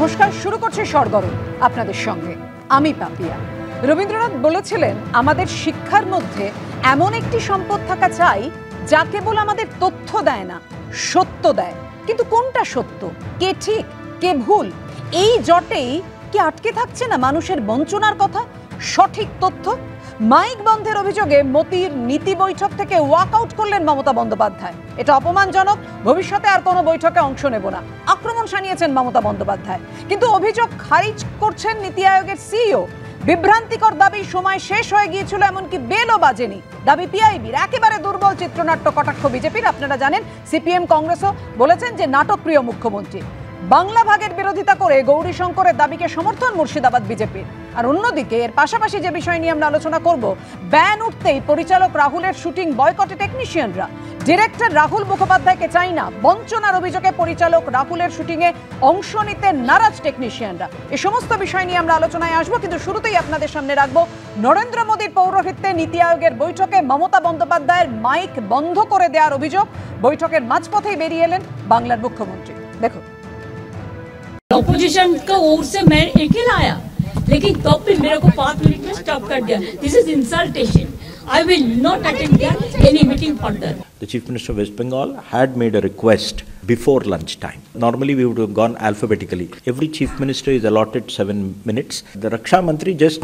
নমস্কার, শুরু করছে সরগরম আপনাদের সঙ্গে। আমি পাপিয়া। রবীন্দ্রনাথ বলেছিলেন, আমাদের শিক্ষার মধ্যে এমন একটি সম্পদ থাকা চাই, যা কেবল আমাদের তথ্য দেয় না, সত্য দেয়। কিন্তু কোনটা সত্য? কে ঠিক? কে ভুল? এই জটেই কি আটকে থাকছে না মানুষের বঞ্চনার কথা? সঠিক তথ্য মাইক বন্ধের অভিযোগে মতির নীতি বৈঠক থেকে ওয়াকআউট করলেন মমতা বন্দ্যোপাধ্যায়। এটা অপমানজনক। ভবিষ্যতে আর কোনো বৈঠকে অংশ নেব না। আক্রমণ সানিয়েছেন মমতা বন্দ্যোপাধ্যায়। কিন্তু অভিযোগ খারিজ করছেন নীতি আয়োগের সিইও। বিভ্রান্তিকর দাবি সময় শেষ হয়ে গিয়েছিল, এমনকি বেলও বাজেনি। দাবি পিআইবির। একেবারে দুর্বল চিত্রনাট্য কটাক্ষ বিজেপির। আপনারা জানেন, সিপিএম কংগ্রেসও বলেছেন যে নাটকপ্রিয় মুখ্যমন্ত্রী। বাংলা ভাগের বিরোধিতা করে গৌরী শঙ্করের দাবিকে সমর্থন মুর্শিদাবাদ বিজেপির। আর অন্যদিকে এর পাশাপাশি যে বিষয় নিয়ে আমরা আলোচনা করব ব্যান উঠতেই পরিচালক রাহুলের শুটিং বয়কটে টেকনিশিয়ানরা ডিরেক্টর রাহুল মুখোপাধ্যায়কে চাই না বঞ্চনার অভিযোগে পরিচালক রাহুলের শুটিংয়ে অংশ নিতে নারাজ টেকনিশিয়ানরা এ সমস্ত বিষয় নিয়ে আমরা আলোচনায় আসবো কিন্তু শুরুতেই আপনাদের সামনে রাখবো নরেন্দ্র মোদীর পৌরোহিত্যে নীতি আয়োগের বৈঠকে মমতা বন্দ্যোপাধ্যায়ের মাইক বন্ধ করে দেওয়ার অভিযোগ বৈঠকের মাঝপথেই বেরিয়ে এলেন বাংলার মুখ্যমন্ত্রী দেখুন ऑपोजिशन का ओर से मैं अकेला आया लेकिन तो भी मेरे को पाँच मिनट में स्टॉप कर दिया this is insultation I will not attend any meeting further. The Chief Minister of West Bengal had made a request before lunchtime. Normally, we would have gone alphabetically. Every Chief Minister is allotted seven minutes. The Raksha Mantri just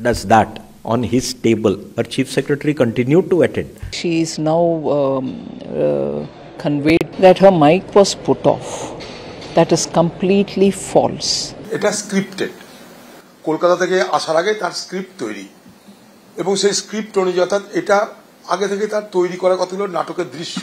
does that on his table. Her Chief Secretary continued to attend. She is now um, uh, conveyed that her mic was put off. That is completely false. It was scripted. Kolkata থেকে আসার আগে তার script তৈরি। এবং সেই script অনুযায়ী অর্থাৎ এটা আগে থেকে তার তৈরি করা কতগুলো নাটকের দৃশ্য।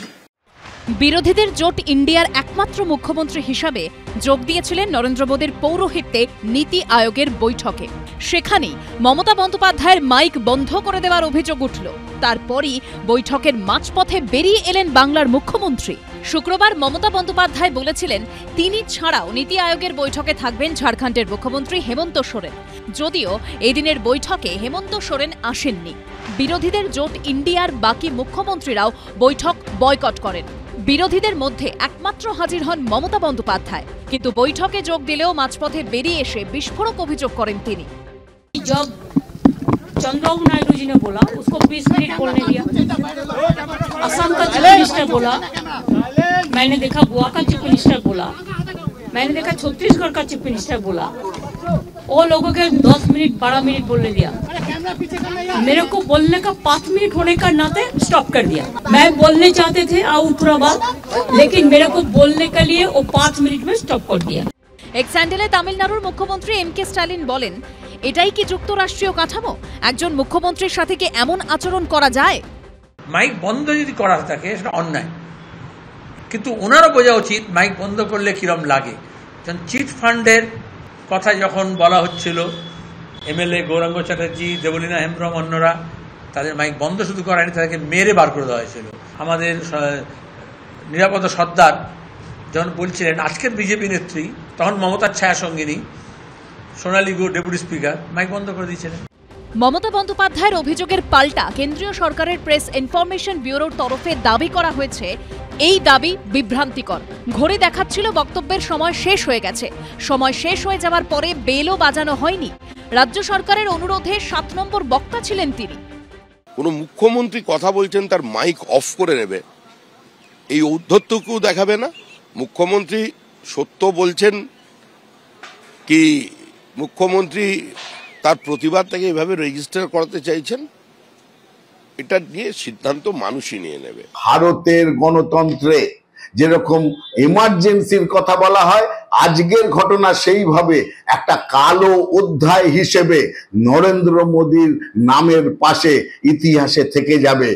বিরোধীদের জোট ইন্ডিয়ার একমাত্র মুখ্যমন্ত্রী হিসাবে যোগ দিয়েছিলেন নরেন্দ্র মোদীর পৌরোহিত্যে নীতি আয়োগের বৈঠকে। সেখানেই মমতা বন্দ্যোপাধ্যায়ের মাইক বন্ধ করে দেওয়ার অভিযোগ উঠল। তারপরই বৈঠকের মাঝপথে বেরিয়ে এলেন বাংলার মুখ্যমন্ত্রী। শুক্রবার মমতা বন্দ্যোপাধ্যায় বলেছিলেন, তিনি ছাড়াও নীতি আয়োগের বৈঠকে থাকবেন ঝাড়খণ্ডের মুখ্যমন্ত্রী হেমন্ত সোরেন। যদিও এদিনের বৈঠকে হেমন্ত সোরেন আসেননি। বিরোধীদের জোট ইন্ডিয়ার বাকি মুখ্যমন্ত্রীরাও বৈঠক বয়কট করেন। বিরোধীদের মধ্যে একমাত্র হাজির হন মমতা বন্দ্যোপাধ্যায়। কিন্তু বৈঠকে যোগ দিলেও মাঝপথে বেরিয়ে এসে বিস্ফোরক অভিযোগ করেন তিনি। चंद्रबाबू नायडू जी ने बोला उसको 20 मिनट बोलने दिया असम का चीफ मिनिस्टर बोला मैंने देखा गोवा का चीफ मिनिस्टर बोला मैंने देखा छत्तीसगढ़ का चीफ मिनिस्टर बोला वो लोगों के 10 मिनट 12 मिनट बोलने दिया मेरे को बोलने का पाँच मिनट होने का नाते स्टॉप कर दिया मैं बोलने चाहते थे आऊ पूरा बात लेकिन मेरे को बोलने के लिए वो पाँच मिनट में स्टॉप कर दिया এক স্যান্ডেলে তামিলনাড়ুর মুখ্যমন্ত্রী এম কে স্টালিন বলেন এটাই কি যুক্তরাষ্ট্রীয় কাঠামো? একজন মুখ্যমন্ত্রীর সাথে কি এমন আচরণ করা যায়? মাইক বন্ধ যদি করা থাকে, সেটা অন্যায়। কিন্তু ওনারও বোঝা উচিত, মাইক বন্ধ করলে কিরম লাগে। যখন চিট ফান্ডের কথা যখন বলা হচ্ছিল, এমএলএ গৌরাঙ্গ চ্যাটার্জি, দেবলীনা হেমব্রম অন্যরা, তাদের মাইক বন্ধ শুধু করায়নি, তাদেরকে মেরে বার করে দেওয়া হয়েছিল। আমাদের নিরাপদ সর্দার যখন বলছিলেন আজকের বিজেপি নেত্রী, তখন মমতার ছায়া সঙ্গিনী সোনালী গো ডেপুটি স্পিকার। মাইক বন্ধ করে দিয়েছিলেন মমতা বন্দ্যোপাধ্যায়ের অভিযোগের পাল্টা কেন্দ্রীয় সরকারের প্রেস ইনফরমেশন ব্যুরোর তরফে দাবি করা হয়েছে এই দাবি বিভ্রান্তিকর। ঘড়ি দেখাচ্ছিল বক্তব্যের সময় শেষ হয়ে গেছে। সময় শেষ হয়ে যাওয়ার পরে বেলও বাজানো হয়নি। রাজ্য সরকারের অনুরোধে সাত নম্বর বক্তা ছিলেন তিনি। কোনো মুখ্যমন্ত্রী কথা বলছেন তার মাইক অফ করে নেবে। এই ঔদ্ধত্যকেও দেখাবে না। মুখ্যমন্ত্রী সত্য বলছেন কি মুখ্যমন্ত্রী তার প্রতিবাদটাকে এভাবে রেজিস্টার করাতে চাইছেন এটা নিয়ে সিদ্ধান্ত মানুষই নিয়ে নেবে। ভারতের গণতন্ত্রে যেরকম এমার্জেন্সির কথা বলা হয় আজকের ঘটনা সেইভাবে একটা কালো অধ্যায় হিসেবে নরেন্দ্র মোদীর নামের পাশে ইতিহাসে থেকে যাবে।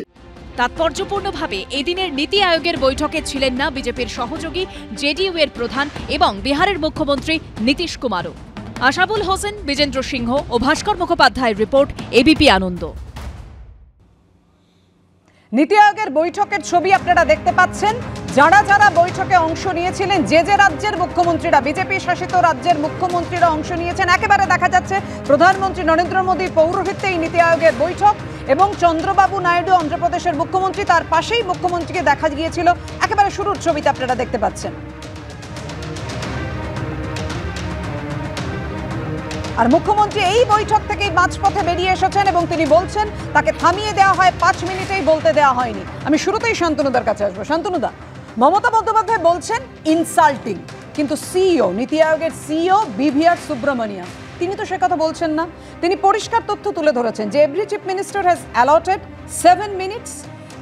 তাৎপর্যপূর্ণভাবে এদিনের নীতি আয়োগের বৈঠকে ছিলেন না বিজেপির সহযোগী জেডিইউ এর প্রধান এবং বিহারের মুখ্যমন্ত্রী নীতিশ কুমারও। আশাবুল হোসেন, বিজেন্দ্র সিংহ ও ভাস্কর মুখোপাধ্যায়ের রিপোর্ট এবিপি আনন্দ। নীতি আয়োগের বৈঠকের ছবি আপনারা দেখতে পাচ্ছেন। যারা যারা বৈঠকে অংশ নিয়েছিলেন, যে যে রাজ্যের মুখ্যমন্ত্রীরা, বিজেপি শাসিত রাজ্যের মুখ্যমন্ত্রীরা অংশ নিয়েছেন, একেবারে দেখা যাচ্ছে প্রধানমন্ত্রী নরেন্দ্র মোদী পৌরোহিত্যে এই নীতি আয়োগের বৈঠক এবং চন্দ্রবাবু নাইডু অন্ধ্রপ্রদেশের মুখ্যমন্ত্রী, তার পাশেই মুখ্যমন্ত্রীকে দেখা গিয়েছিল। একেবারে শুরুর ছবিতে আপনারা দেখতে পাচ্ছেন। আর মুখ্যমন্ত্রী এই বৈঠক থেকেই মাঝপথে বেরিয়ে এসেছেন এবং তিনি বলছেন, তাকে থামিয়ে দেওয়া হয় পাঁচ মিনিটেই বলতে দেওয়া হয়নি। আমি শুরুতেই শান্তনুদার কাছে আসব। শান্তনুদা, মমতা বন্দ্যোপাধ্যায় বলছেন ইনসাল্টিং কিন্তু সিইও নীতি আয়োগের সিইও বিভিআর সুব্রমণিয়াম তিনি তো সে কথা বলছেন না। তিনি পরিষ্কার তথ্য তুলে ধরেছেন যে every chief minister has allotted seven minutes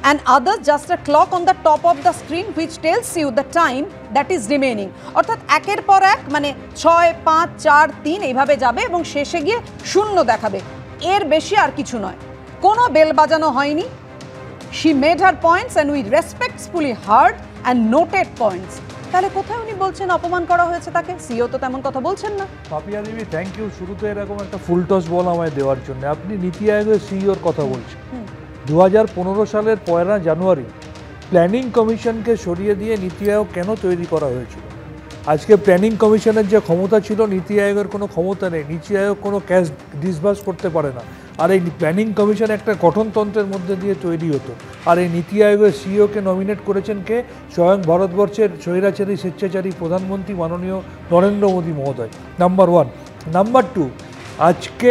and others just a clock on the top of the screen which tells you the time that is remaining. অর্থাৎ একের পর এক মানে ছয় পাঁচ চার তিন এইভাবে যাবে এবং শেষে গিয়ে শূন্য দেখাবে। এর বেশি আর কিছু নয়। কোনো বেল বাজানো হয়নি। She made her points and we respectfully heard and noted points তাহলে কোথায় উনি বলছেন অপমান করা হয়েছে তাকে? সিও তো তেমন কথা বলছেন না। পাপিয়া দেবী থ্যাংক ইউ শুরুতে এরকম একটা ফুল টস বল আমায় দেওয়ার জন্য। আপনি নীতি আয়োগের সিইওর কথা বলছেন। দু হাজার পনেরো সালের পয়লা জানুয়ারি প্ল্যানিং কমিশনকে সরিয়ে দিয়ে নীতি আয়োগ কেন তৈরি করা হয়েছিল? আজকে প্ল্যানিং কমিশনের যে ক্ষমতা ছিল, নীতি আয়োগের কোনো ক্ষমতা নেই। নীতি আয়োগ কোনো ক্যাশ ডিসবার্স করতে পারে না। আর এই প্ল্যানিং কমিশন একটা গঠনতন্ত্রের মধ্যে দিয়ে তৈরি হতো। আর এই নীতি আয়োগের সিইওকে নমিনেট করেছেন কে? স্বয়ং ভারতবর্ষের স্বৈরাচারী, স্বেচ্ছাচারী প্রধানমন্ত্রী মাননীয় নরেন্দ্র মোদী মহোদয়। নাম্বার ওয়ান নাম্বার টু আজকে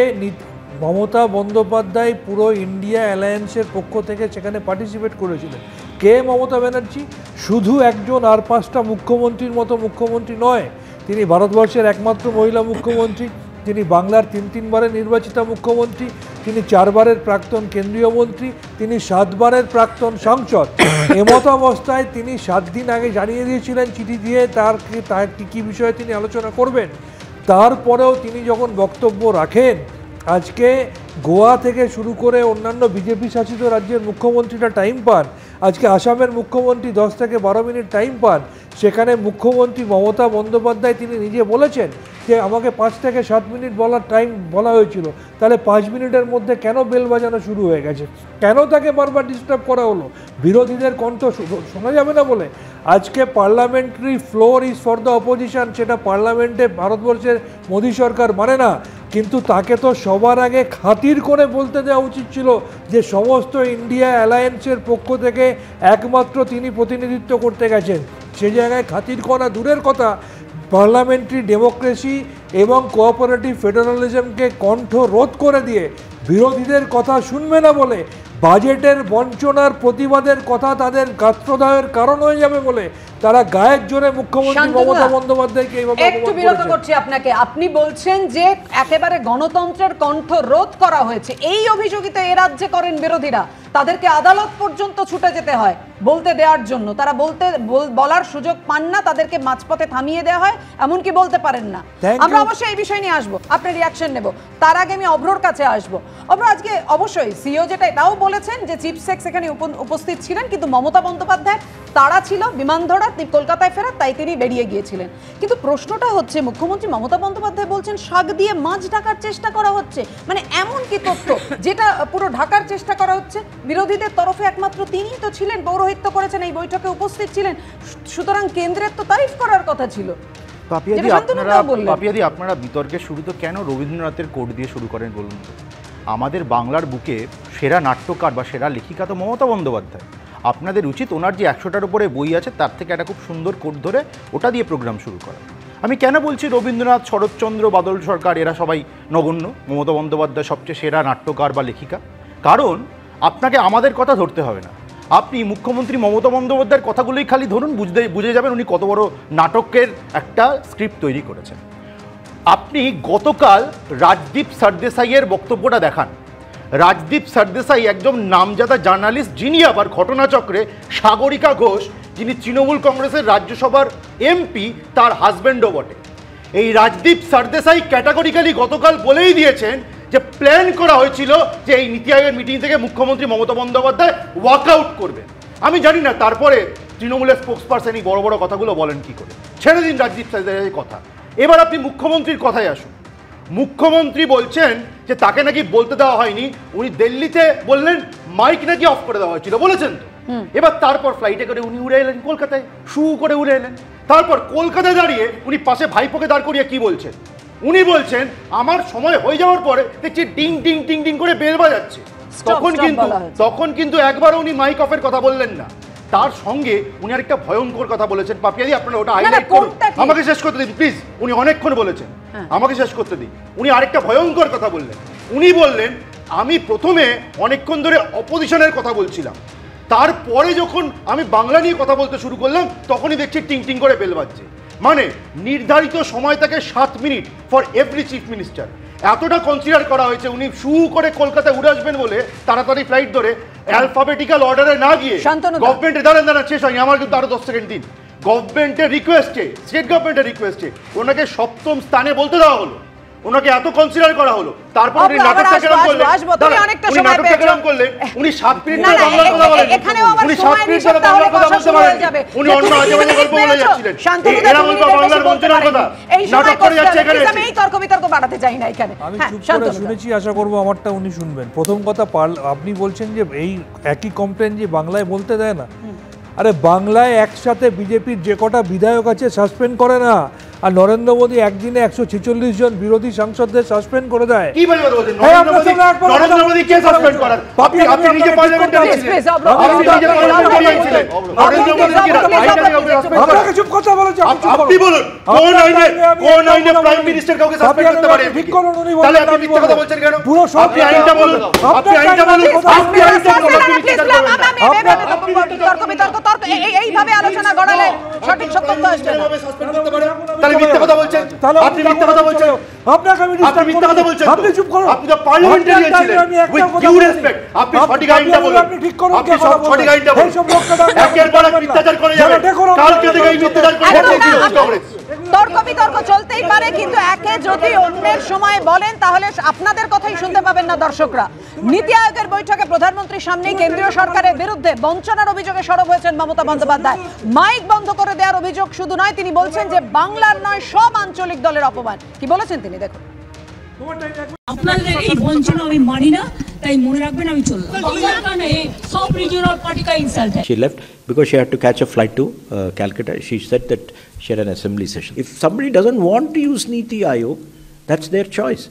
মমতা বন্দ্যোপাধ্যায় পুরো ইন্ডিয়া অ্যালায়েন্সের পক্ষ থেকে সেখানে পার্টিসিপেট করেছিলেন। কে মমতা ব্যানার্জি? শুধু একজন আর পাঁচটা মুখ্যমন্ত্রীর মতো মুখ্যমন্ত্রী নয়, তিনি ভারতবর্ষের একমাত্র মহিলা মুখ্যমন্ত্রী, তিনি বাংলার তিন তিনবারের নির্বাচিত মুখ্যমন্ত্রী, তিনি চারবারের প্রাক্তন কেন্দ্রীয় মন্ত্রী, তিনি সাতবারের প্রাক্তন সাংসদ। এমত অবস্থায় তিনি সাত দিন আগে জানিয়ে দিয়েছিলেন চিঠি দিয়ে তার কি- তার কী কী বিষয়ে তিনি আলোচনা করবেন। তারপরেও তিনি যখন বক্তব্য রাখেন আজকে গোয়া থেকে শুরু করে অন্যান্য বিজেপি শাসিত রাজ্যের মুখ্যমন্ত্রীরা টাইম পান। আজকে আসামের মুখ্যমন্ত্রী দশ থেকে বারো মিনিট টাইম পান। সেখানে মুখ্যমন্ত্রী মমতা বন্দ্যোপাধ্যায় তিনি নিজে বলেছেন যে, আমাকে পাঁচ থেকে সাত মিনিট বলার টাইম বলা হয়েছিল। তাহলে পাঁচ মিনিটের মধ্যে কেন বেল বাজানো শুরু হয়ে গেছে? কেন তাকে বারবার ডিস্টার্ব করা হলো? বিরোধীদের কণ্ঠ শোনা যাবে না বলে? আজকে parliamentary floor is for the opposition সেটা পার্লামেন্টে ভারতবর্ষের মোদী সরকার মানে না। কিন্তু তাকে তো সবার আগে খাতির করে বলতে দেওয়া উচিত ছিল যে সমস্ত ইন্ডিয়া অ্যালায়েন্সের পক্ষ থেকে একমাত্র তিনি প্রতিনিধিত্ব করতে গেছেন। সে জায়গায় খাতির করা দূরের কথা। পার্লামেন্টারি ডেমোক্রেসি এবং কোঅপারেটিভ ফেডারালিজমকে কণ্ঠ রোধ করে দিয়ে বিরোধীদের কথা শুনবে না বলে, বাজেটের বঞ্চনার প্রতিবাদের কথা তাদের গাত্রদাহের কারণ হয়ে যাবে বলে তারা গায়ের জোরে মুখ্যমন্ত্রী মমতা বন্দ্যোপাধ্যায়কে এইভাবে একটু বিরত করছি আপনাকে। আপনি বলছেন যে একেবারে গণতন্ত্রের কণ্ঠ রোধ করা হয়েছে। এই অভিযোগই তো এ রাজ্যে করেন বিরোধীরা। তাদেরকে আদালত পর্যন্ত ছুটে যেতে হয় বলতে দেওয়ার জন্য। তারা বলতে বল- বলার সুযোগ পান না তাদেরকে মাঝপথে থামিয়ে দেওয়া হয় এমনকি বলতে পারেন না। আমরা অবশ্যই এই বিষয় নিয়ে আসব। আপনার রিয়াকশন নেব। তার আগে আমি অভ্রর কাছে আসব। অভ্র আজকে অবশ্যই সিও যেটা এটাও বলেছেন যে চিফ সেক্স এখানে উপ- উপস্থিত ছিলেন কিন্তু মমতা বন্দ্যোপাধ্যায় তারা ছিল বিমান ধরা তিনি কলকাতায় ফেরার তাই তিনি বেরিয়ে গিয়েছিলেন। কিন্তু প্রশ্নটা হচ্ছে মুখ্যমন্ত্রী মমতা বন্দ্যোপাধ্যায় বলছেন শাক দিয়ে মাছ ঢাকার চেষ্টা করা হচ্ছে। মানে এমন কি তথ্য যেটা পুরো ঢাকার চেষ্টা করা হচ্ছে? বিরোধীদের তরফে একমাত্র তিনিই তো ছিলেন পৌরোহিত্য করেছেন এই বৈঠকে উপস্থিত ছিলেন। সুতরাং কেন্দ্রের তো তারিফ করার কথা ছিল। পাপিয়াদি আপনারা। পাপিয়াদি আপনারা বিতর্কের শুরু তো কেন রবীন্দ্রনাথের কোট দিয়ে শুরু করেন বলুন? আমাদের বাংলার বুকে সেরা নাট্যকার বা সেরা লেখিকা তো মমতা বন্দ্যোপাধ্যায়। আপনাদের উচিত ওনার যে একশোটার উপরে বই আছে, তার থেকে একটা খুব সুন্দর কোট ধরে ওটা দিয়ে প্রোগ্রাম শুরু করা। আমি কেন বলছি রবীন্দ্রনাথ, শরৎচন্দ্র, বাদল সরকার, এরা সবাই নগণ্য? মমতা বন্দ্যোপাধ্যায় সবচেয়ে সেরা নাট্যকার বা লেখিকা। কারণ আপনাকে আমাদের কথা ধরতে হবে না। আপনি মুখ্যমন্ত্রী মমতা বন্দ্যোপাধ্যায়ের কথাগুলোই খালি ধরুন, বুঝতে, বুঝে যাবেন উনি কত বড় নাটকের একটা স্ক্রিপ্ট তৈরি করেছেন। আপনি গতকাল রাজদীপ সারদেসাইয়ের বক্তব্যটা দেখান। রাজদীপ সরদেসাই একজন নামজাদা জার্নালিস্ট, যিনি আবার ঘটনাচক্রে সাগরিকা ঘোষ, যিনি তৃণমূল কংগ্রেসের রাজ্যসভার এমপি, তার হাজব্যান্ডও বটে। এই রাজদীপ সরদেসাই ক্যাটাগরিক্যালি গতকাল বলেই দিয়েছেন যে প্ল্যান করা হয়েছিল যে এই নীতি আয়োগের মিটিং থেকে মুখ্যমন্ত্রী মমতা বন্দ্যোপাধ্যায় ওয়াকআউট করবেন। আমি জানি না, তারপরে তৃণমূলের স্পোক্স পার্সন এই বড় বড় কথাগুলো বলেন কি করে। ছেড়ে দিন রাজদীপ সরদেসাইয়ের কথা। এবার আপনি মুখ্যমন্ত্রীর কথায় আসুন। মুখ্যমন্ত্রী বলছেন যে তাকে নাকি বলতে দেওয়া হয়নি। উনি দিল্লিতে বললেন মাইক নাকি অফ করে দেওয়া হয়েছিল বলেছেন তো। এবার তারপর ফ্লাইটে করে উনি উড়ে এলেন কলকাতায় শু করে উড়ে এলেন। তারপর কলকাতায় দাঁড়িয়ে উনি পাশে ভাইপোকে দাঁড় করিয়ে কি বলছেন? উনি বলছেন আমার সময় হয়ে যাওয়ার পরে দেখছি ডিং ডিং ডিং ডিং করে বেল বাজাচ্ছে। তখন কিন্তু তখন কিন্তু একবারও উনি মাইক অফের কথা বললেন না। তার সঙ্গে উনি আরেকটা ভয়ঙ্কর কথা বলেছেন। পাপিয়াদি আপনারা ওটা হাইলাইট করুন। আমাকে শেষ করতে দিন প্লিজ উনি অনেকক্ষণ বলেছেন। হ্যাঁ। আমাকে শেষ করতে দিন। উনি আরেকটা ভয়ঙ্কর কথা বললেন। উনি বললেন আমি প্রথমে অনেকক্ষণ ধরে অপোজিশনের কথা বলছিলাম। তারপরে যখন আমি বাংলা নিয়ে কথা বলতে শুরু করলাম তখনই দেখছি টিং টিং করে বেল বাজছে। মানে নির্ধারিত সময় থাকে সাত minute for every chief minister এতটা কনসিডার করা হয়েছে উনি শু করে কলকাতায় উড়ে আসবেন বলে তাড়াতাড়ি ফ্লাইট ধরে অ্যালফাবেটিক্যাল অর্ডারে না গিয়ে। গভর্নমেন্টে দাঁড়ান দাঁড়ান শেষ হয় আমার কিন্তু আরও দশ সেকেন্ড দিন। গভর্নমেন্টের রিকোয়েস্টে স্টেট গভর্নমেন্টের রিকোয়েস্টে ওনাকে সপ্তম স্থানে বলতে দেওয়া হলো। ওনাকে এত কনসিডার করা হলো। তারপর উনি নাটকটা কেরম করলেন। আসব, তুমি অনেকটা উনি সময় নাটকটা। কেরম করলেন। উনি সাত মিনিট ধরে এ- কথা বলেন উনি সাত মিনিট ধরে বাংলার কথা বলতে পারেন উনি অন্য আজে বাজে গল্প বলে যাচ্ছিলেন শান্তনু এই এরা বলব বাংলার বঞ্চনার কথা এই নাটক করে যাচ্ছে এখানে আমি এই তর্ক বিতর্ক বাড়াতে চাই না এখানে। আমি হ্যাঁ চুপ করে শুনেছি আশা করব আমারটা উনি শুনবেন। প্রথম কথা পার্ল- আপনি বলছেন যে এই একই কমপ্লেন যে বাংলায় বলতে দেয় না। আরে বাংলায় একসাথে বিজেপির যে কটা বিধায়ক আছে সাসপেন্ড করে না। আর নরেন্দ্র মোদী একদিনে একশো ছেচল্লিশ জন বিরোধী সাংসদদের সাসপেন্ড করে দেয়। নরেন্দ্র মোদী? কথা- সাসপেন্ড সাসপেন্ড বলেছে আপনি। বলুন কোন আইনে কোন আইনে প্রাইম মিনিস্টার কাউকে সাসপেন্ড করতে পারে ঠিক করুন, উনি তাহলে আপনি মিথ্যা কথা বলছেন কেন? পুরো সব আপনি আইনটা বলুন আপনি আইনটা বলুন আপনি আইনটা বলুন আপনি তর্ক বিতর্ক তর্ক এই- এইভাবে আলোচনা গড়ালে সঠিক সত্যতা আসবে না। তাহলে মিথ্যা কথা বলছেন। তাহলে আপনি মিথ্যা কথা বলছেন। আপনাকে আমি আপনি মিথ্যা কথা বলছেন আপনি চুপ করুন। আপনি তো পার্লামেন্টারিয়ান ছিলেন উইথ ডিউ রেসপেক্ট আপনি সঠিক আইনটা বলুন। আপনি ঠিক করুন আপনি সঠিক আইনটা বলুন। একের পর এক মিথ্যাচার করে যাবেন কালকে থেকে এই মিথ্যাচার তর্ক বিতর্ক চলতেই পারে কিন্তু একে যদি অন্যের সময় বলেন তাহলে আপনাদের কথাই শুনতে পাবেন না দর্শকরা। নীতি আয়োগের বৈঠকে প্রধানমন্ত্রীর সামনেই কেন্দ্রীয় সরকারের বিরুদ্ধে বঞ্চনার অভিযোগে সরব হয়েছেন মমতা বন্দ্যোপাধ্যায়। মাইক বন্ধ করে দেওয়ার অভিযোগ শুধু নয় তিনি বলছেন যে বাংলার নয় সব আঞ্চলিক দলের অপমান। কি বলেছেন তিনি? দেখুন। আপনাদের এই বঞ্চনা আমি মানি না। তাই মনে রাখবেন আমি চললাম। সব রিজিওনাল পার্টি কা ইনসাল্ট है She left because she had to catch a flight to uh, Calcutta. She said that she had an assembly session. If somebody doesn't want to use Niti Ayog, that's their choice.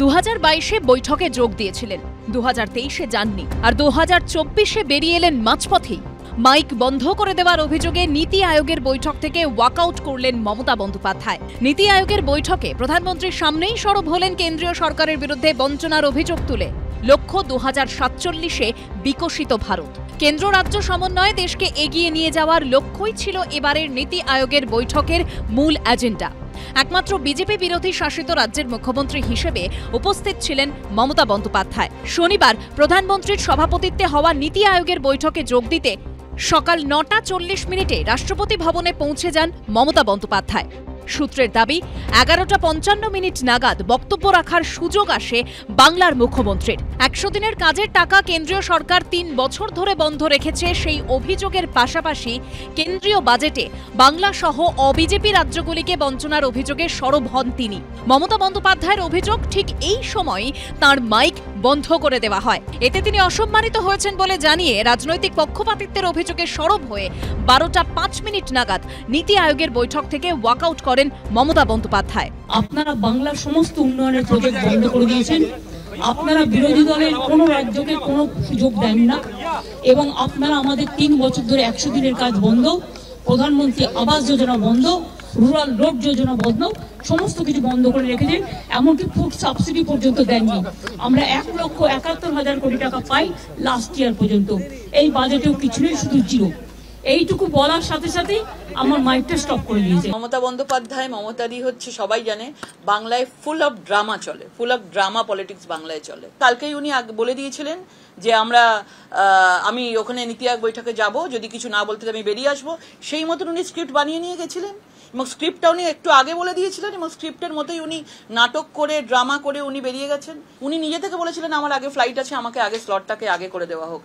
দু হাজার বাইশে বৈঠকে যোগ দিয়েছিলেন। দু হাজার তেইশে যাননি। আর দু হাজার চব্বিশে বেরিয়ে এলেন মাঝপথেই। মাইক বন্ধ করে দেওয়ার অভিযোগে নীতি আয়োগের বৈঠক থেকে ওয়াকআউট করলেন মমতা বন্দ্যোপাধ্যায়। নীতি আয়োগের বৈঠকে প্রধানমন্ত্রীর সামনেই সরব হলেন কেন্দ্রীয় সরকারের বিরুদ্ধে বঞ্চনার অভিযোগ তুলে। লক্ষ্য দু সাতচল্লিশে বিকশিত ভারত। কেন্দ্র রাজ্য সমন্বয়ে দেশকে এগিয়ে নিয়ে যাওয়ার লক্ষ্যই ছিল এবারের নীতি আয়োগের বৈঠকের মূল এজেন্ডা। একমাত্র বিজেপি বিরোধী শাসিত রাজ্যের মুখ্যমন্ত্রী হিসেবে উপস্থিত ছিলেন মমতা বন্দ্যোপাধ্যায়। শনিবার প্রধানমন্ত্রীর সভাপতিত্বে হওয়া নীতি আয়োগের বৈঠকে যোগ দিতে সকাল নটা চল্লিশ মিনিটে রাষ্ট্রপতি ভবনে পৌঁছে যান মমতা বন্দ্যোপাধ্যায়। সূত্রের দাবি, এগারোটা পঞ্চান্ন মিনিট নাগাদ বক্তব্য রাখার সুযোগ আসে বাংলার মুখ্যমন্ত্রীর। একশো দিনের কাজের টাকা কেন্দ্রীয় সরকার তিন বছর ধরে বন্ধ রেখেছে সেই অভিযোগের পাশাপাশি কেন্দ্রীয় বাজেটে বাংলা সহ অবিজেপি রাজ্যগুলিকে বঞ্চনার অভিযোগে সরব হন তিনি। মমতা বন্দ্যোপাধ্যায়ের অভিযোগ ঠিক এই সময় তার মাইক বন্ধ করে দেওয়া হয়। এতে তিনি অসম্মানিত হয়েছেন বলে জানিয়ে রাজনৈতিক পক্ষপাতিত্বের অভিযোগে সরব হয়ে বারোটা পাঁচ মিনিট নাগাদ নীতি আয়োগের বৈঠক থেকে ওয়াকআউট করেন মমতা বন্দ্যোপাধ্যায়। আপনারা বাংলার সমস্ত উন্নয়নের প্রজেক্ট বন্ধ করে দিয়েছেন। আপনারা বিরোধী দলের কোনো রাজ্যকে কোনো সুযোগ দেন না। এবং আপনারা আমাদের তিন বছর ধরে একশো দিনের কাজ বন্ধ। প্রধানমন্ত্রী আবাস যোজনা বন্ধ। রুরাল রোড যোজনা বন্ধ সমস্ত কিছু বন্ধ করে রেখেছেন এমনকি ফুড সাবসিডি পর্যন্ত দেননি। আমরা এক লক্ষ একাত্তর হাজার কোটি টাকা পাই লাস্ট ইয়ার পর্যন্ত। এই বাজেটেও কিছু নেই শুধু জিরো এইটুকু বলার সাথে সাথে আমার মাইকটা স্টপ করে দিয়েছে। মমতা বন্দ্যোপাধ্যায়, মমতাদি হচ্ছে সবাই জানে, বাংলায় ফুল অফ ড্রামা চলে ফুল অফ ড্রামা পলিটিক্স বাংলায় চলে। কালকেই উনি বলে দিয়েছিলেন যে আমরা আমি ওখানে নীতি আয়োগ বৈঠকে যাব, যদি কিছু না বলতে আমি বেরিয়ে আসব। সেই মতন উনি স্ক্রিপ্ট বানিয়ে নিয়ে গেছিলেন। এবং স্ক্রিপ্টটা উনি একটু আগে বলে দিয়েছিলেন এবং স্ক্রিপ্টের মতোই উনি নাটক করে ড্রামা করে উনি বেরিয়ে গেছেন। উনি নিজে থেকে বলেছিলেন, আমার আগে ফ্লাইট আছে, আমাকে আগে স্লটটাকে আগে করে দেওয়া হোক।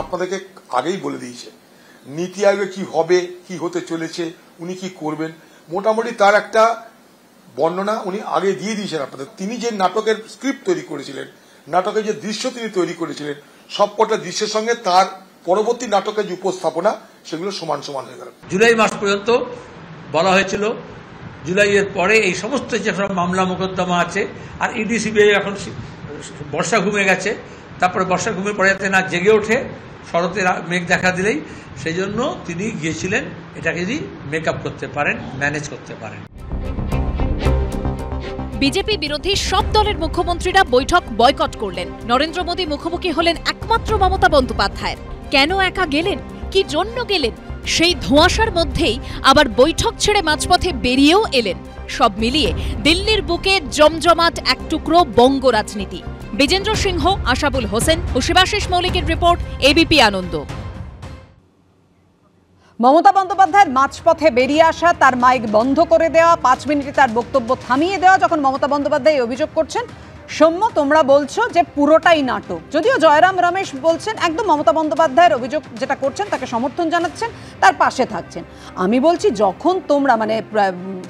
আপনাদেরকে আগেই বলে দিয়েছে, নীতি আয়োগে কি হবে, কি হতে চলেছে, উনি কি করবেন? মোটামুটি তার একটা বর্ণনা উনি আগে দিয়ে দিয়েছেন আপনাদের। তিনি যে নাটকের স্ক্রিপ্ট তৈরি করেছিলেন, নাটকের যে দৃশ্য তিনি তৈরি করেছিলেন, সবকটা দৃশ্যের সঙ্গে তার পরবর্তী নাটকের যে উপস্থাপনা সেগুলো সমান সমান হয়ে গেল। জুলাই মাস পর্যন্ত বলা হয়েছিল জুলাইয়ের পরে এই সমস্ত যে সব মামলা মোকদ্দমা আছে আর ইডি সিবিআই এখন বর্ষা ঘুমে গেছে। তারপরে বর্ষা ঘুমিয়ে পড়ে যাতে না জেগে ওঠে শরতের মেঘ দেখা দিলেই সেই জন্য তিনি গিয়েছিলেন এটাকে যদি মেক আপ করতে পারেন ম্যানেজ করতে পারেন। বিজেপি বিরোধী সব দলের মুখ্যমন্ত্রীরা বৈঠক বয়কট করলেন। নরেন্দ্র মোদী মুখোমুখি হলেন একমাত্র মমতা বন্দ্যোপাধ্যায়ের। কেন একা গেলেন? কি জন্য গেলেন? সেই ধোঁয়াশার মধ্যেই আবার বৈঠক ছেড়ে মাঝপথে বেরিয়েও এলেন। সব মিলিয়ে দিল্লির বুকে জমজমাট এক টুকরো বঙ্গ রাজনীতি। বিজেন্দ্র সিংহ, আশাবুল হোসেন ও শিবাশিস মৌলিকের রিপোর্ট, এবিপি আনন্দ। মমতা বন্দ্যোপাধ্যায়ের মাঝপথে বেরিয়ে আসা, তার মাইক বন্ধ করে দেওয়া, পাঁচ মিনিটে তার বক্তব্য থামিয়ে দেওয়া, যখন মমতা বন্দ্যোপাধ্যায় অভিযোগ করছেন সৌম্য, তোমরা বলছো যে পুরোটাই নাটক। যদিও জয়রাম রমেশ বলছেন, একদম মমতা বন্দ্যোপাধ্যায়ের অভিযোগ যেটা করছেন, তাকে সমর্থন জানাচ্ছেন, তার পাশে থাকছেন। আমি বলছি, যখন তোমরা মানে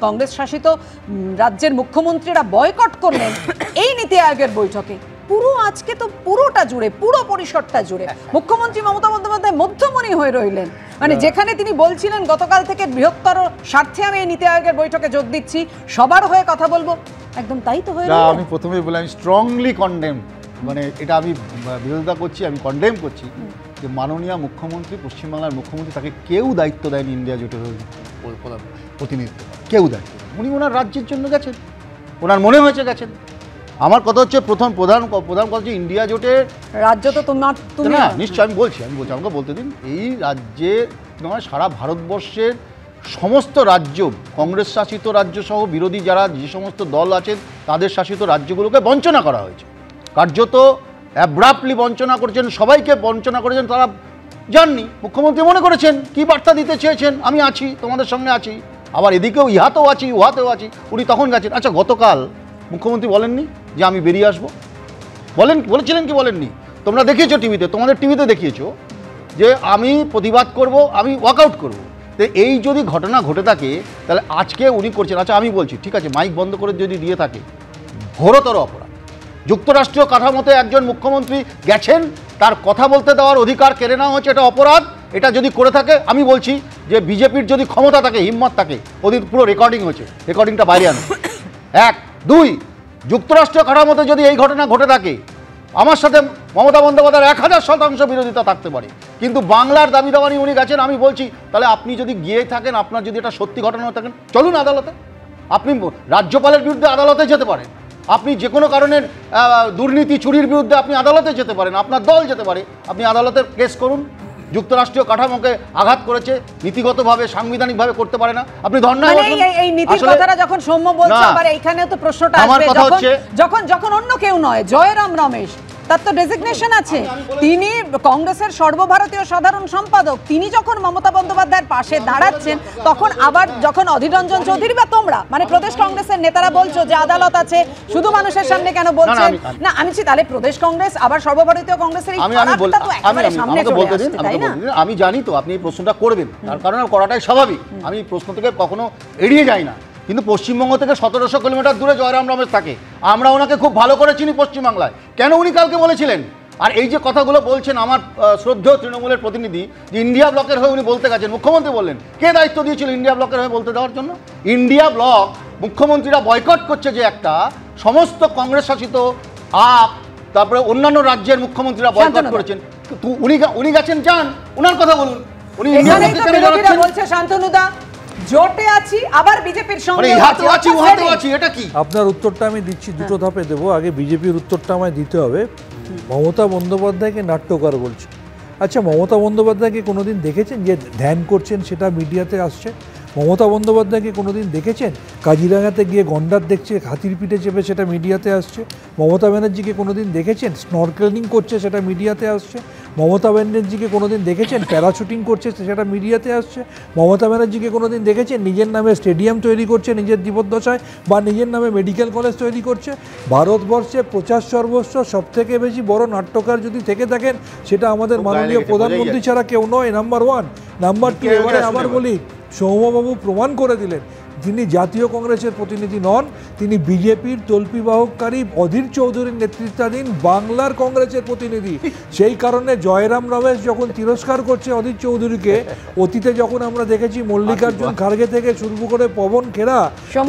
কংগ্রেস শাসিত রাজ্যের মুখ্যমন্ত্রীরা বয়কট করলেন, এই নীতি আয়োগের বৈঠকে পুরো আজকে তো পুরোটা জুড়ে পুরো পরিসরটা জুড়ে। মুখ্যমন্ত্রী মমতা বন্দ্যোপাধ্যায় মধ্যমণি হয়ে রইলেন। মানে যেখানে তিনি বলছিলেন গতকাল থেকে বৃহত্তর স্বার্থে আমি এই নীতি আয়োগের বৈঠকে যোগ দিচ্ছি সবার হয়ে কথা বলব। একদম তাই তো হয়ে আমি প্রথমেই বলে আমি স্ট্রংলি কন্ডেম মানে এটা আমি বিরোধিতা করছি আমি কন্ডেম করছি যে মাননীয় মুখ্যমন্ত্রী পশ্চিমবাংলার মুখ্যমন্ত্রী তাকে কেউ দায়িত্ব দেয়নি ইন্ডিয়া জোটের হয়ে প্রতিনিধিত্ব কেউ দায়িত্ব উনি ওনার রাজ্যের জন্য গেছেন ওনার মনে হয়েছে গেছেন। আমার কথা হচ্ছে প্রথম প্রধান প্রধান কথা হচ্ছে ইন্ডিয়া জোটের রাজ্য তো তোমার তুমি না নিশ্চয় আমি বলছি আমি বলছি আমাকে বলতে দিন। এই রাজ্যে নয় সারা ভারতবর্ষের সমস্ত রাজ্য কংগ্রেস শাসিত রাজ্য সহ বিরোধী যারা যে সমস্ত দল আছেন তাদের শাসিত রাজ্যগুলোকে বঞ্চনা করা হয়েছে। কার্যত অ্যাব্রাপলি বঞ্চনা করেছেন সবাইকে বঞ্চনা করেছেন তারা জাননি। মুখ্যমন্ত্রী মনে করেছেন কি বার্তা দিতে চেয়েছেন? আমি আছি তোমাদের সঙ্গে আছি। আবার এদিকেও ইহাতেও আছি উহাতেও আছি। উনি তখন গেছেন। আচ্ছা গতকাল মুখ্যমন্ত্রী বলেননি যে আমি বেরিয়ে আসব। বলেন বলেছিলেন কি বলেননি? তোমরা দেখিয়েছো টিভিতে, তোমাদের টিভিতে দেখিয়েছো যে আমি প্রতিবাদ করব, আমি ওয়াকআউট করব। তো এই যদি ঘটনা ঘটে থাকে, তাহলে আজকে উনি করছেন। আচ্ছা আমি বলছি, ঠিক আছে মাইক বন্ধ করে যদি দিয়ে থাকে, ঘোরতর অপরাধ। যুক্তরাষ্ট্রীয় কাঠামোতে একজন মুখ্যমন্ত্রী গেছেন, তার কথা বলতে দেওয়ার অধিকার কেড়ে নেওয়া হচ্ছে এটা অপরাধ। এটা যদি করে থাকে, আমি বলছি যে বিজেপির যদি ক্ষমতা থাকে, হিম্মত থাকে ওদের পুরো রেকর্ডিং হচ্ছে রেকর্ডিংটা বাইরে আনো এক দুই যুক্তরাষ্ট্রীয় কাঠামোতে যদি এই ঘটনা ঘটে থাকে, আমার সাথে মমতা বন্দ্যোপাধ্যায়ের এক হাজার শতাংশ বিরোধিতা থাকতে পারে। কিন্তু বাংলার দাবি দাবা নিয়ে উনি গেছেন, আমি বলছি, তাহলে আপনি যদি গিয়ে থাকেন, আপনার যদি এটা সত্যি ঘটনা থাকেন, চলুন আদালতে। আপনি রাজ্যপালের বিরুদ্ধে আদালতে যেতে পারেন। আপনি যে কোনো কারণের দুর্নীতি, চুরির বিরুদ্ধে আপনি আদালতে যেতে পারেন। আপনার দল যেতে পারে। আপনি আদালতের কেস করুন। যুক্তরাষ্ট্রীয় কাঠামোকে আঘাত করেছে নীতিগতভাবে সাংবিধানিকভাবে করতে পারে না আপনি ধর্নায় মানে বসুন। এই- এই নীতির কথাটা যখন সৌম্য বলছে না। আবার এইখানেও তো প্রশ্নটা আসবে যখন যখন অন্য কেউ নয় জয়রাম রমেশ তার তো ডেজিগনেশন আছে। তিনি কংগ্রেসের সর্বভারতীয় সাধারণ সম্পাদক। তিনি যখন মমতা বন্দ্যোপাধ্যায়ের পাশে দাঁড়াচ্ছেন তখন আবার যখন অধীর রঞ্জন চৌধুরী বা তোমরা মানে প্রদেশ কংগ্রেসের নেতারা বলছো যে আদালত আছে শুধু মানুষের সামনে কেন বলছেন? না আমি বলছি, তাহলে প্রদেশ কংগ্রেস আবার সর্বভারতীয় কংগ্রেসের এই আমি আমি ফারাকটা তো একেবারে সামনে চলে আসছে, তাই না? আমি জানি তো আপনি এই প্রশ্নটা করবেন তার কারণে করাটাই স্বাভাবিক। আমি প্রশ্ন থেকে কখনো এড়িয়ে যাই না। কিন্তু পশ্চিমবঙ্গ থেকে সতেরোশো কিলোমিটার দূরে জয়রাম রমেশ থাকে। আমরা ওনাকে খুব ভালো করে চিনি পশ্চিমবাংলায়। কেন উনি কালকে বলেছিলেন? আর এই যে কথাগুলো বলছেন আমার শ্রদ্ধেয় তৃণমূলের প্রতিনিধি যে ইন্ডিয়া ব্লকের হয়ে উনি বলতে গেছেন মুখ্যমন্ত্রী বললেন কে দায়িত্ব দিয়েছিল ইন্ডিয়া ব্লকের হয়ে বলতে দেওয়ার জন্য? ইন্ডিয়া ব্লক মুখ্যমন্ত্রীরা বয়কট করছে যে একটা সমস্ত কংগ্রেস শাসিত আপ তারপরে অন্যান্য রাজ্যের মুখ্যমন্ত্রীরা বয়কট করেছেন। উনি উনি গেছেন যান ওনার কথা বলুন। উনি ইন্ডিয়া কেন জানাচ্ছেন? জোটে আছি আবার বিজেপির মানে সঙ্গে ইহাতেও আছি ওহাতে আছি এটা কি? আপনার উত্তরটা আমি দিচ্ছি দুটো ধাপে দেব। আগে বিজেপির উত্তরটা আমায় দিতে হবে। মমতা বন্দ্যোপাধ্যায়কে নাট্যকার বলছে। আচ্ছা মমতা বন্দ্যোপাধ্যায়কে কোনোদিন দেখেছেন যে ধ্যান করছেন সেটা মিডিয়াতে আসছে? মমতা বন্দ্যোপাধ্যায়কে কোনো দিন দেখেছেন? কাজিরাঙাতে গিয়ে গন্ডার দেখছে হাতির পিঠে চেপে সেটা মিডিয়াতে আসছে। মমতা ব্যানার্জিকে কোনোদিন দেখেছেন? স্নরকেলিং করছে সেটা মিডিয়াতে আসছে। মমতা ব্যানার্জিকে কোনোদিন দেখেছেন? প্যারাশুটিং করছে সেটা মিডিয়াতে আসছে। মমতা ব্যানার্জিকে কোনোদিন দেখেছেন? নিজের নামে স্টেডিয়াম তৈরি করছে নিজের জীবদ্দশায় বা নিজের নামে মেডিকেল কলেজ তৈরি করছে? ভারতবর্ষে প্রচার সর্বস্ব সব থেকে বেশি বড় নাট্যকার যদি থেকে থাকেন সেটা আমাদের মাননীয় প্রধানমন্ত্রী ছাড়া কেউ নয়। নাম্বার ওয়ান নাম্বার টু এবারে আবার বলি সৌম্যবাবু প্রমাণ করে দিলেন। তিনি জাতীয় কংগ্রেসের প্রতিনিধি নন তিনি বিজেপির তল্পিবাহককারী অধীর চৌধুরীর নেতৃত্বাধীন বাংলার কংগ্রেসের প্রতিনিধি সেই কারণে জয়রাম রমেশ যখন তিরস্কার করছে অধীর চৌধুরীকে অতীতে যখন আমরা দেখেছি মল্লিকার্জুন খার্গে থেকে শুরু করে পবন খেরা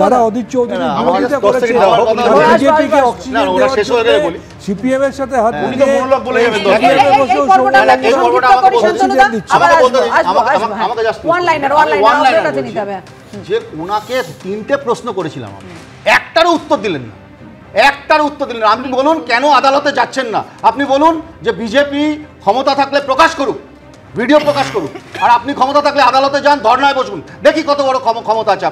তারা। অধীর না, বিরোধিতা করেছে। বিজেপিকে অক্সিজেন দেওয়ার শেষ হয়ে জন্যে গেলে বলি। সিপিএম এর সাথে হাত মিলিয়ে। আবার আমাকে just one liner one liner কাছে নিতে হবে যে ওনাকে তিনটে প্রশ্ন করেছিলাম আমি। একটারও উত্তর দিলেন না। একটার উত্তর দিলেন আপনি বলুন কেন আদালতে যাচ্ছেন না? আপনি বলুন যে বিজেপি ক্ষমতা থাকলে প্রকাশ করুক ভিডিও প্রকাশ করুক আর আপনি ক্ষমতা থাকলে আদালতে যান ধর্নায় বসুন। দেখি কত বড় ক্ষমতা আছে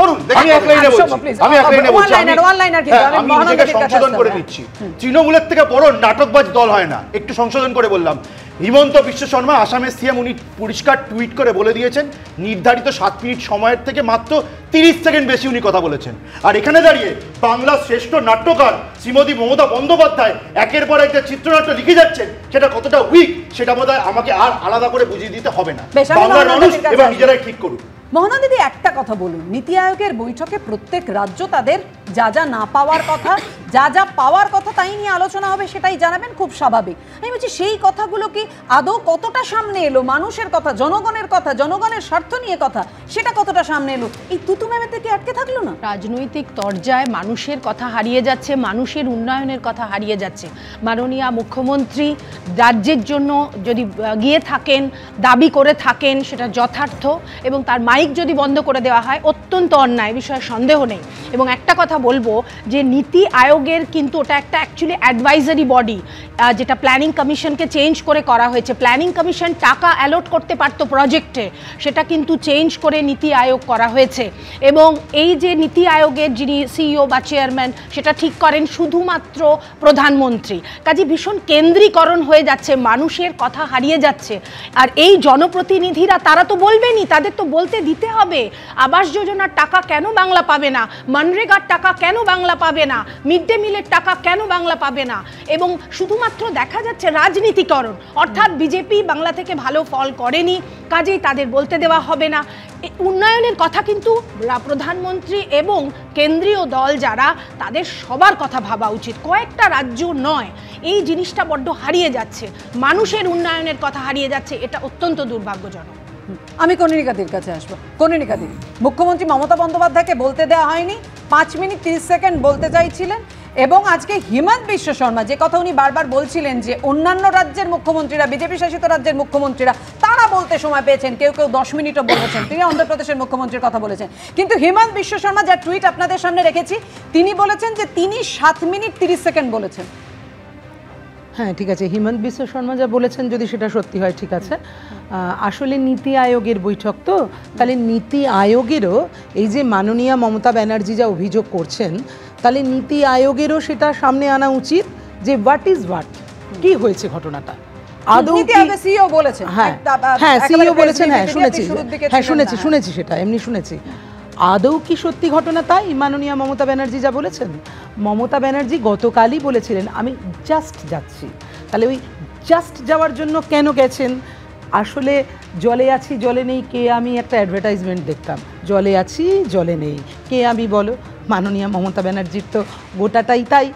করুন তৃণমূলের থেকে বড় নাটকবাজ দল হয় না। একটু সংশোধন করে বললাম। হিমন্ত বিশ্ব শর্মা আসামের সিএম উনি পরিষ্কার টুইট করে বলে দিয়েছেন নির্ধারিত সাত মিনিট সময়ের থেকে মাত্র তিরিশ সেকেন্ড বেশি উনি কথা বলেছেন। আর এখানে দাঁড়িয়ে বাংলার শ্রেষ্ঠ নাট্যকার শ্রীমতী মমতা বন্দ্যোপাধ্যায় একের পর একটা চিত্রনাট্য লিখে যাচ্ছেন সেটা কতটা উইক সেটা বোধ আমাকে আর আলাদা করে বুঝিয়ে দিতে হবে না। বাংলার মানুষ এবার নিজেরাই ঠিক করুন। মোহনা দিদি একটা কথা বলুন। নীতি আয়োগের বৈঠকে প্রত্যেক রাজ্য তাদের যা যা না পাওয়ার কথা, যা যা পাওয়ার কথা তাই নিয়ে আলোচনা হবে সেটাই জানাবেন, খুব স্বাভাবিক। আমি বলছি, সেই কথাগুলো কি আদৌ কতটা সামনে এলো? মানুষের কথা, জনগণের কথা, জনগণের স্বার্থ নিয়ে কথা, সেটা কতটা সামনে এলো? এই তুতু ম্যামের থেকে আটকে থাকল না? রাজনৈতিক তরজায় মানুষের কথা হারিয়ে যাচ্ছে, মানুষের উন্নয়নের কথা হারিয়ে যাচ্ছে। মাননীয় মুখ্যমন্ত্রী রাজ্যের জন্য যদি গিয়ে থাকেন, দাবি করে থাকেন, সেটা যথার্থ এবং তার মাইক যদি বন্ধ করে দেওয়া হয়, অত্যন্ত অন্যায়, বিষয়ে সন্দেহ নেই। এবং একটা কথা বলব যে নীতি আয়োগের কিন্তু ওটা একটা অ্যাকচুয়ালি অ্যাডভাইজারি বডি যেটা প্ল্যানিং কমিশনকে চেঞ্জ করে করা হয়েছে। প্ল্যানিং কমিশন টাকা অ্যালট করতে পারতো প্রজেক্টে সেটা কিন্তু চেঞ্জ করে নীতি আয়োগ করা হয়েছে। এবং এই যে নীতি আয়োগের যিনি সিইও বা চেয়ারম্যান সেটা ঠিক করেন শুধুমাত্র প্রধানমন্ত্রী। কাজে ভীষণ কেন্দ্রীকরণ হয়ে যাচ্ছে, মানুষের কথা হারিয়ে যাচ্ছে। আর এই জনপ্রতিনিধিরা, তারা তো বলবেনই, তাদের তো বলতে দিতে হবে। আবাস যোজনার টাকা কেন বাংলা পাবে না? মনরেগার টাকা কেন বাংলা পাবে না? মিড ডে মিলের টাকা কেন বাংলা পাবে না? এবং শুধুমাত্র দেখা যাচ্ছে রাজনীতিকরণ। অর্থাৎ বিজেপি বাংলা থেকে ভালো ফল করেনি, কাজেই তাদের বলতে দেওয়া হবে না। উন্নয়নের কথা কিন্তু প্রধানমন্ত্রী এবং কেন্দ্রীয় দল যারা, তাদের সবার কথা ভাবা উচিত। কয়েকটা রাজ্য নয়, এই জিনিসটা বড্ড হারিয়ে যাচ্ছে। মানুষের উন্নয়নের কথা হারিয়ে যাচ্ছে, এটা অত্যন্ত দুর্ভাগ্যজনক। আমি কনিনিকাদির কাছে আসব কনিনিকাদি মুখ্যমন্ত্রী মমতা বন্দ্যোপাধ্যায়কে বলতে দেওয়া হয়নি, পাঁচ মিনিট তিরিশ সেকেন্ড বলতে চাইছিলেন, এবং আজকে হিমন্ত বিশ্ব শর্মা, যে কথা উনি বারবার বলছিলেন যে অন্যান্য রাজ্যের মুখ্যমন্ত্রীরা, বিজেপি শাসিত রাজ্যের মুখ্যমন্ত্রীরা, তারা বলতে সময় পেয়েছেন, কেউ কেউ দশ মিনিটও বলেছেন, তিনি অন্ধ্রপ্রদেশের মুখ্যমন্ত্রীর কথা বলেছেন। কিন্তু হিমন্ত বিশ্ব শর্মা, যা টুইট আপনাদের সামনে রেখেছি, তিনি বলেছেন যে তিনি সাত মিনিট তিরিশ সেকেন্ড বলেছেন। হ্যাঁ ঠিক আছে। হিমন্ত বিশ্ব শর্মা যা বলেছেন যদি সেটা সত্যি হয় ঠিক আছে। আসলে নীতি আয়োগের বৈঠক তো তাহলে নীতি আয়োগেরও এই যে মাননীয়া মমতা ব্যানার্জি যা অভিযোগ করছেন তাহলে নীতি আয়োগেরও সেটা সামনে আনা উচিত যে হোয়াট ইজ হোয়াট কি হয়েছে ঘটনাটা? আদৌ সিইও বলেছেন। হ্যাঁ। হ্যাঁ বলেছেন হ্যাঁ শুনেছি। হ্যাঁ শুনেছি শুনেছি সেটা এমনি শুনেছি। আদৌ কি সত্যি ঘটনা তাই? মাননীয়া মমতা ব্যানার্জি যা বলেছেন। মমতা ব্যানার্জি গতকালই বলেছিলেন, আমি জাস্ট যাচ্ছি। তাহলে ওই জাস্ট যাওয়ার জন্য কেন গেছেন? আসলে জলে আছি, জলে নেই, কে আমি? একটা অ্যাডভার্টাইজমেন্ট দেখতাম, জলে আছি, জলে নেই, কে আমি বলো? মাননীয়া মমতা ব্যানার্জির তো গোটাটাই তাই।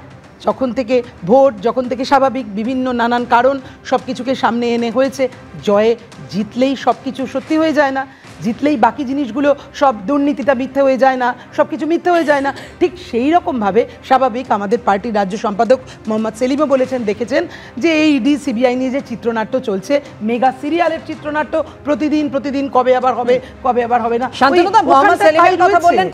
যখন থেকে ভোট, যখন থেকে স্বাভাবিক, বিভিন্ন নানান কারণ সব কিছুকে সামনে এনে হয়েছে, জয়ে জিতলেই সব কিছু সত্যি হয়ে যায় না। জিতলেই বাকি জিনিসগুলো সব দুর্নীতিটা মিথ্যে হয়ে যায় না সব কিছু মিথ্যে হয়ে যায় না। ঠিক সেই রকমভাবে স্বাভাবিক আমাদের পার্টির রাজ্য সম্পাদক মোহাম্মদ সেলিমও বলেছেন দেখেছেন যে এই ইডি সিবিআই নিয়ে যে চিত্রনাট্য চলছে মেগা সিরিয়ালের চিত্রনাট্য প্রতিদিন প্রতিদিন কবে আবার হবে কবে আবার হবে না? শান্তনুদা মোহাম্মদ সেলিমের কথা বললেন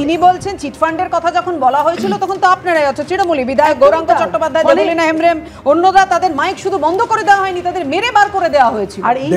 তিনি বলছেন চিটফান্ডের কথা যখন বলা হয়েছিল তখন তো আপনারাই আছো তৃণমূলী বিধায়ক গৌরাঙ্গ চট্টোপাধ্যায় দেবলীনা হেমব্রেম অন্যরা তাদের মাইক শুধু বন্ধ করে দেওয়া হয়নি তাদের মেরে বার করে দেওয়া হয়েছিল। আর এই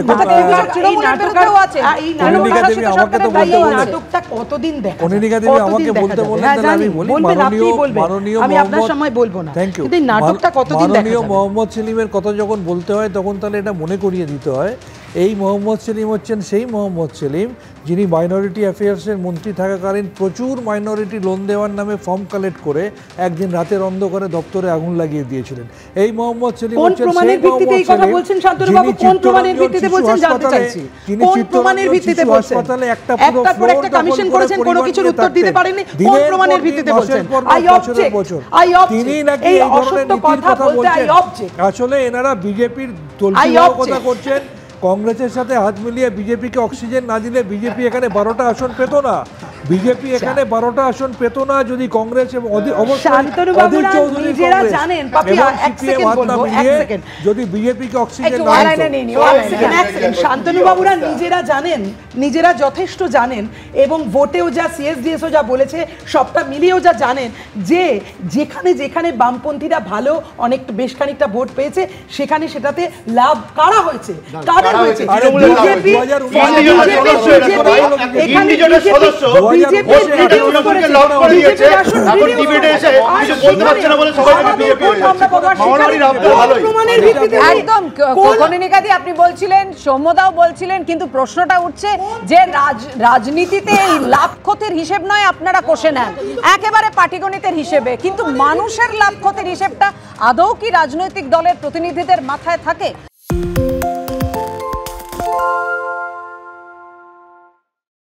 তৃণমূলের বিরুদ্ধেও আছে। কনিনিকা দেবী আমাকে তো বলতে। আছে। নাটকটা কতদিন দেখা? কনিনিকা দেবী আমাকে বলতে বলে বললেন, হ্যাঁ, আমি বলি, মাননীয়- মাননীয় আমি আপনার সময় বলব না। থ্যাংক ইউ কিন্তু নাটকটা কতদিন দেখা মাননীয় মোহাম্মদ সেলিমের কথা যখন বলতে হয় তখন তাহলে এটা মনে করিয়ে দিতে হয় এই মোহাম্মদ সেলিম হচ্ছেন সেই মোহাম্মদ সেলিম যিনি মাইনরিটি অ্যাফেয়ার্সের মন্ত্রী থাকাকালীন প্রচুর মাইনরিটি লোন দেওয়ার নামে ফর্ম কালেক্ট করে একদিন রাতের অন্ধকারে দপ্তরে আগুন লাগিয়ে দিয়েছিলেন। এই মোহাম্মদ সেলিম হচ্ছেন সেই মোহাম্মদ যিনি চিত্তরঞ্জন হাসপাতালে- একটা পুরো একটার পর floor একটা দখল করে কোনো কিছুর উত্তর দিতে পারেননি? কোন প্রমাণের ভিত্তিতে বলছেন? মাসের পর আই অবজেক্ট তিনি নাকি এই এই ধরনের নীতির কথা কথা বলতে আই বলছেন। আসলে এনারা বিজেপির object. কথা করছেন। কংগ্রেসের সাথে হাত মিলিয়ে বিজেপিকে অক্সিজেন না দিলে বিজেপি এখানে বারোটা আসন পেত না বিজেপি এখানে বারোটা আসন পেত না যদি কংগ্রেস। যদি বিজেপিকে অক্সিজেন একটু না one দিত, line এ নিন, one line, এক সেকেন্ড। শান্তনু বাবুরা নিজেরা জানেন নিজেরা যথেষ্ট জানেন এবং ভোটেও যা সিএসডিএসও যা বলেছে সবটা মিলিয়েও যা জানেন যে যেখানে যেখানে বামপন্থীরা ভালো অনেক বেশ খানিকটা ভোট পেয়েছে সেখানে সেটাতে লাভ কারা হয়েছে কাদের হয়ে একদম আপনি বলছিলেন সৌম্যদাও বলছিলেন কিন্তু প্রশ্নটা উঠছে যে রাজ- রাজনীতিতে এই লাভ ক্ষতির হিসেব নয় আপনারা কষে নেন। একেবারে পাটিগণিতের হিসেবে। কিন্তু মানুষের লাভ ক্ষতির হিসেবটা আদৌ কি রাজনৈতিক দলের প্রতিনিধিদের মাথায় থাকে?